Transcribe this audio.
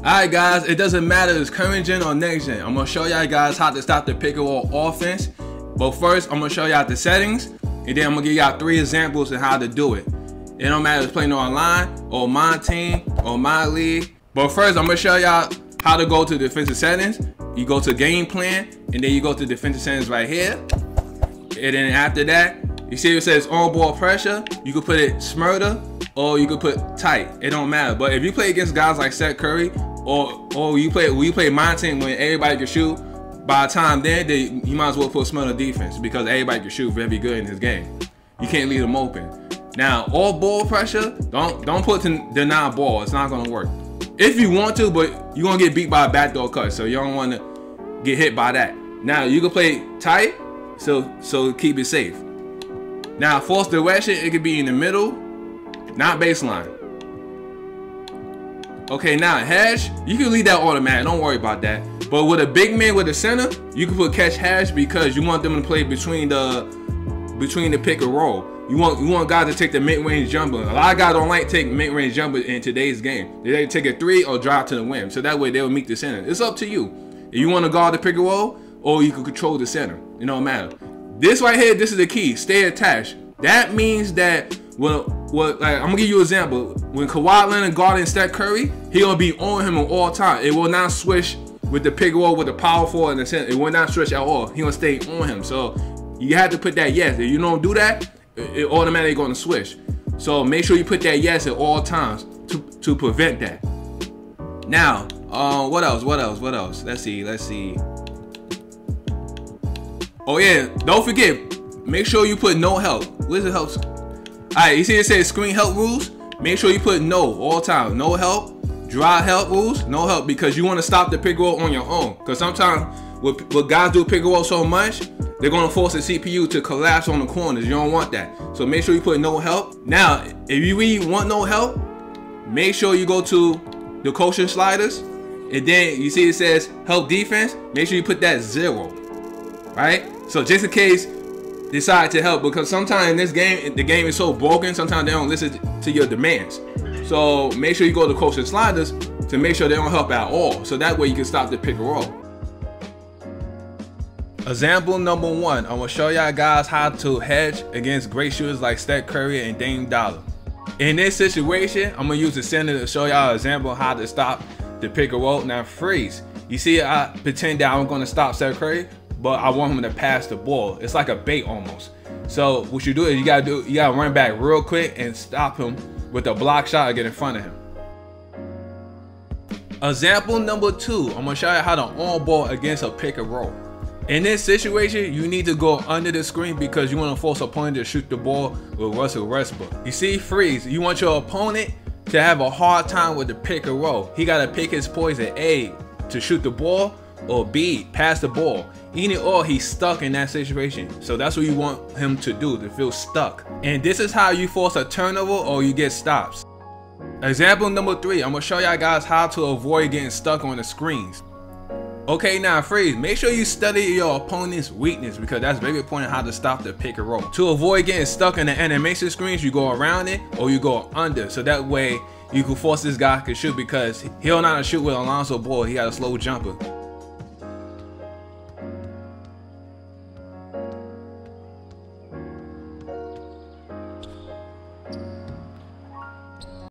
Alright guys, it doesn't matter if it's current gen or next gen. I'm gonna show y'all guys how to stop the pick and roll offense. But first, I'm gonna show y'all the settings, and then I'm gonna give y'all three examples of how to do it. It don't matter if it's playing online, or my team, or my league. But first, I'm gonna show y'all how to go to defensive settings. You go to game plan, and then you go to defensive settings right here. And then after that, you see it says on ball pressure. You can put it smurder, or you could put tight. It don't matter. But if you play against guys like Seth Curry, or or you play when you play team when everybody can shoot, by the time then they, you might as well put Smell defense because everybody can shoot very good in this game. You can't leave them open. Now, on ball pressure, don't don't put deny ball. It's not gonna work. If you want to, but you're gonna get beat by a backdoor cut, so you don't want to get hit by that. Now you can play tight, so so keep it safe. Now force direction, it could be in the middle, not baseline. Okay, now hash, you can leave that automatic. Don't worry about that. But with a big man with a center, you can put catch hash because you want them to play between the between the pick and roll. You want you want guys to take the mid-range jumper. A lot of guys don't like take mid-range jumper in today's game. They take a three or drive to the rim. So that way they'll meet the center. It's up to you. If you want to guard the pick and roll, or you can control the center. It don't matter. This right here, this is the key. Stay attached. That means that well, what like I'm gonna give you an example. When Kawhi Leonard guarding Steph Curry, he gonna be on him at all time. It will not switch with the pick roll with the power forward and the center. It will not switch at all. He gonna stay on him. So you have to put that yes. If you don't do that, it automatically gonna switch. So make sure you put that yes at all times to to prevent that. Now, uh, what else? What else? What else? Let's see. Let's see. Oh yeah, don't forget. Make sure you put no help. Where's the help? Alright, you see it says screen help rules? Make sure you put no all time. No help. Dry help rules, no help because you want to stop the pick roll on your own. Because sometimes what, what guys do pick roll so much, they're going to force the CPU to collapse on the corners. You don't want that. So make sure you put no help. Now, if you really want no help, make sure you go to the coaching sliders. And then you see it says help defense. Make sure you put that zero. Right? So just in case decide to help because sometimes in this game the game is so broken sometimes they don't listen to your demands. So make sure you go to coaching sliders to make sure they don't help at all. So that way you can stop the pick and roll example number one i'm gonna show y'all guys how to hedge against great shooters like Steph Curry and Dame Dolla. In this situation i'm gonna use the center to show y'all example how to stop the pick and roll now freeze. You see I pretend that I'm gonna stop Steph Curry but I want him to pass the ball. It's like a bait almost. So what you do is you gotta do you gotta run back real quick and stop him with a block shot or get in front of him. Example number two, I'm gonna show you how to on ball against a pick and roll. In this situation, you need to go under the screen because you want to force opponent to shoot the ball with Russell Westbrook. You see, freeze. You want your opponent to have a hard time with the pick and roll. He gotta pick his poison A to shoot the ball or B pass the ball. Either or oh, he's stuck in that situation. So that's what you want him to do, to feel stuck. And this is how you force a turnover or you get stops. Example number three, I'm gonna show y'all guys how to avoid getting stuck on the screens. Okay, now freeze. Make sure you study your opponent's weakness because that's very important how to stop the pick and roll. To avoid getting stuck in the animation screens, you go around it or you go under. So that way you can force this guy to shoot because he'll not shoot with Alonzo Ball. He got a slow jumper.